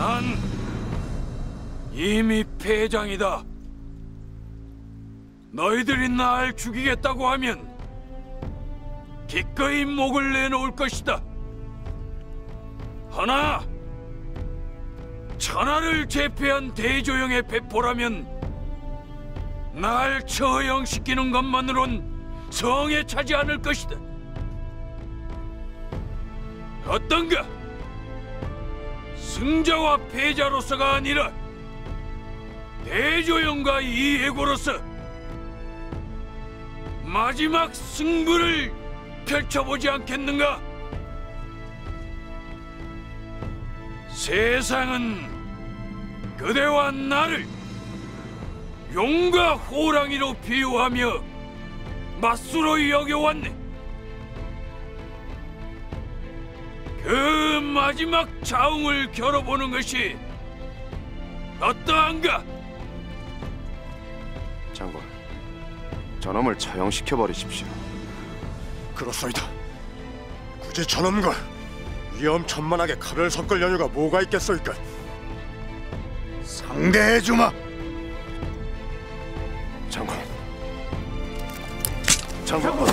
난 이미 패장이다. 너희들이 날 죽이겠다고 하면 기꺼이 목을 내놓을 것이다. 하나, 천하를 제패한 대조영의 배포라면 날 처형시키는 것만으론 성에 차지 않을 것이다. 어떤가? 승자와 패자로서가 아니라 대조영과 이해고로서 마지막 승부를 펼쳐보지 않겠는가? 세상은 그대와 나를 용과 호랑이로 비유하며 맞수로 여겨왔네. 그 마지막 자웅을 겨뤄보는 것이 어떠한가? 장군, 저놈을 처형시켜 버리십시오. 그렇소이다. 굳이 저놈과 위험천만하게 칼을 섞을 여유가 뭐가 있겠소이까? 상대해 주마. 장군, 장군,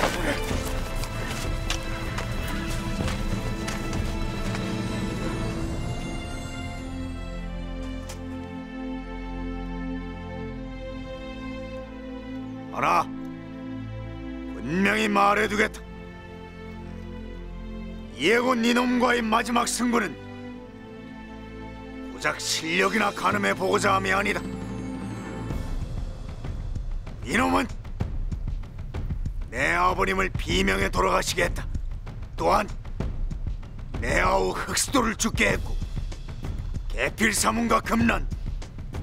하나, 분명히 말해두겠다. 예고 니놈과의 마지막 승부는 고작 실력이나 가늠해 보고자 함이 아니다. 이놈은 내 아버님을 비명해 돌아가시게 했다. 또한 내 아우 흑수도를 죽게 했고 개필 사문과 금란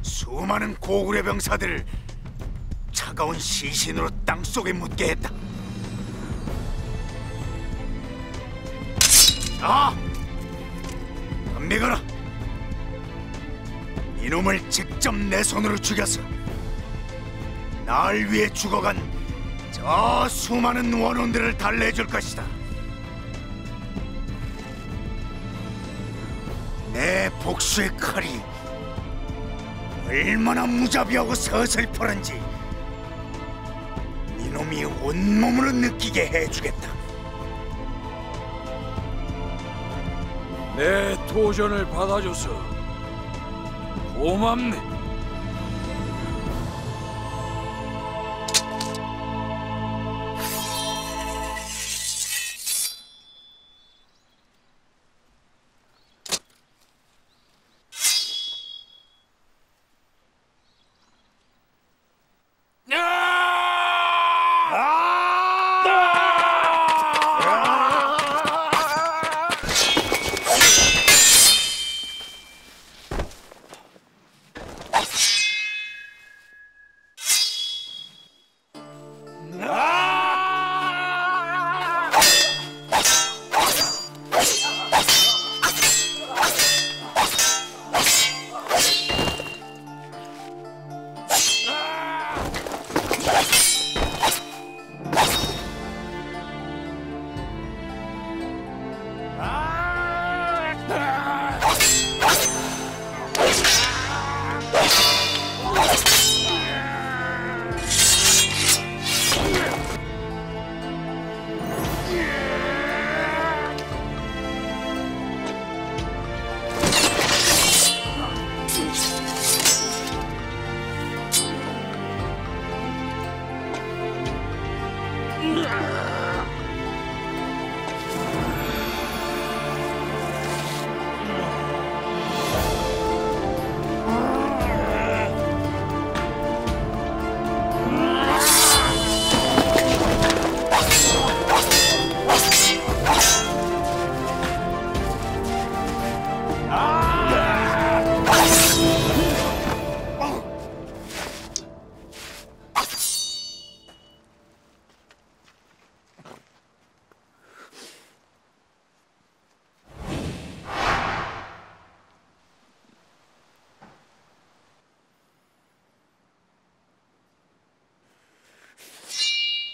수많은 고구려 병사들을 차가운 시신으로 땅속에 묻게 했다. 자, 덤비거라. 이놈을 직접 내 손으로 죽여서 날 위해 죽어간 저 수많은 원혼들을 달래줄 것이다. 내 복수의 칼이 얼마나 무자비하고 서슬퍼런지 이놈이 온몸으로 느끼게 해주겠다. 내 도전을 받아줘서 고맙네.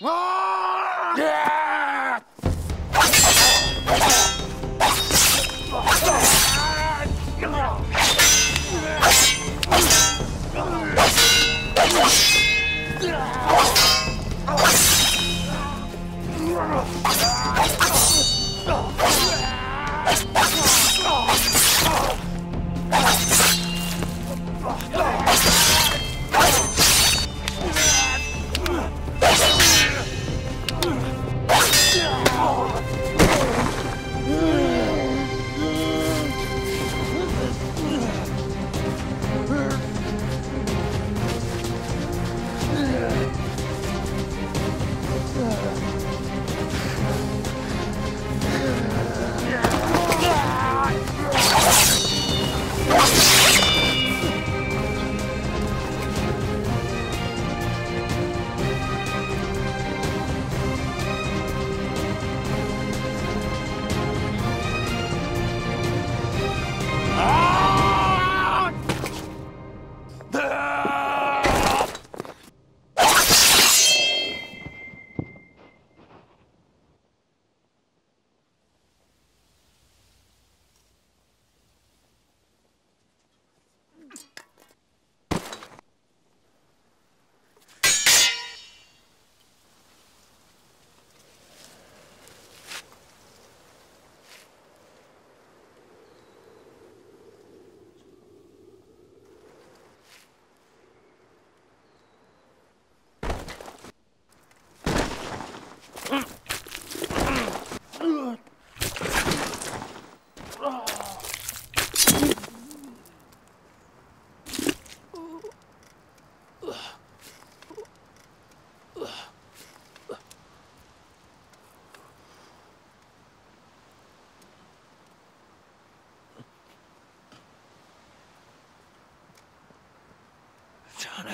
Ah! 자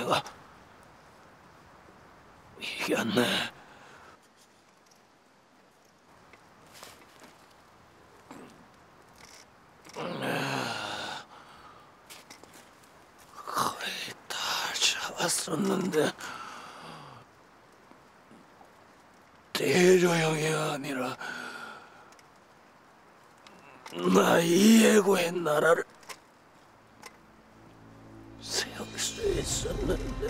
네가 이겼네. 거의 다 잡았었는데 대조영이 아니라 나 이해고의 나라를 있었는데.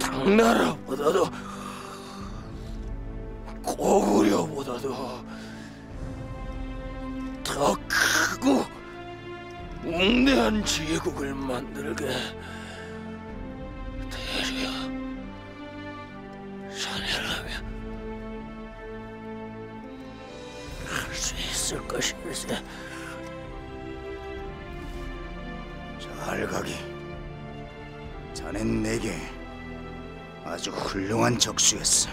당나라보다도 고구려보다도 더 크고 웅대한 제국을 만들게 것일세. 잘 가기. 자넨 내게 아주 훌륭한 적수였어.